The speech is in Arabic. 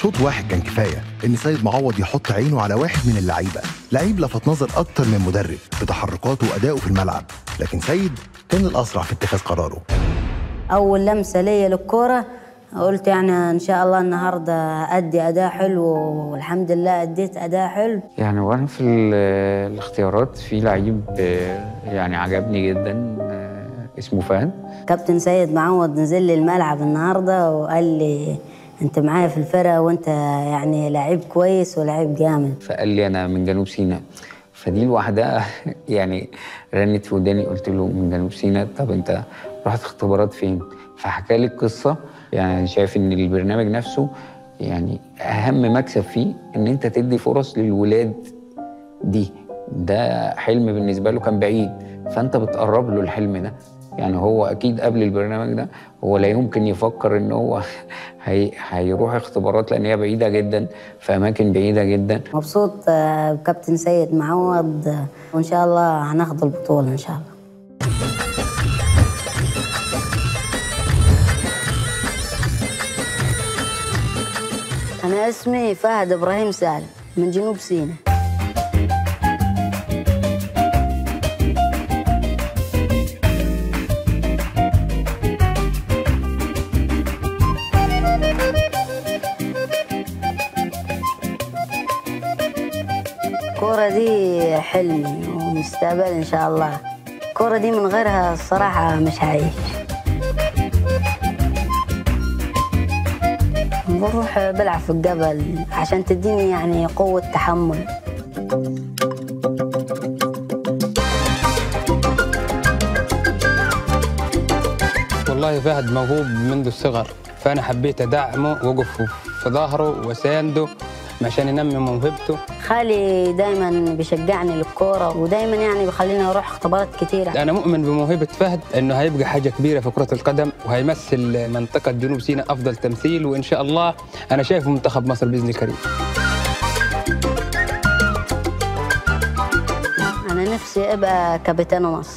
شوط واحد كان كفاية إن سيد معوض يحط عينه على واحد من اللعيبة. لعيب لفت نظر أكتر من مدرب بتحركاته وادائه في الملعب. لكن سيد كان الأسرع في اتخاذ قراره. أول لمسة ليا للكورة قلت يعني إن شاء الله النهارده أدي أداء حلو والحمد لله أديت أداء حلو. يعني وأنا في ال- الاختيارات في لعيب آه، يعني عجبني جدا آه، اسمه فهد. كابتن سيد معوض نزل لي الملعب النهارده وقال لي انت معايا في الفرقة وانت يعني لعيب كويس ولعيب جامد. فقال لي أنا من جنوب سيناء. فدي لوحدها يعني رنت في وداني قلت له من جنوب سيناء طب انت رحت اختبارات فين؟ فحكى لي القصة. يعني شايف إن البرنامج نفسه يعني أهم مكسب فيه إن أنت تدي فرص للولاد دي. ده حلم بالنسبة له كان بعيد. فأنت بتقرب له الحلم ده. يعني هو أكيد قبل البرنامج ده هو لا يمكن يفكر إن هو هي هيروح اختبارات لأن هي بعيدة جدا في أماكن بعيدة جدا. مبسوط آه، بكابتن سيد معوض آه، وإن شاء الله هناخد البطولة إن شاء الله. أنا اسمي فهد إبراهيم سالم من جنوب سيناء. الكورة دي حلمي ومستقبلي إن شاء الله. الكورة دي من غيرها الصراحة مش هعيش. بروح بلعب في الجبل عشان تديني يعني قوة تحمل. والله فهد موهوب منذ الصغر فأنا حبيت أدعمه وأقف في ظهره وأسانده عشان ينمي موهبته. خالي دايما بيشجعني للكورة ودايما يعني بيخليني أروح اختبارات كتيرة. أنا مؤمن بموهبة فهد إنه هيبقى حاجة كبيرة في كرة القدم وهيمثل منطقة جنوب سيناء أفضل تمثيل وإن شاء الله أنا شايفه منتخب مصر بإذن الكريم. أنا نفسي أبقى كابتن مصر.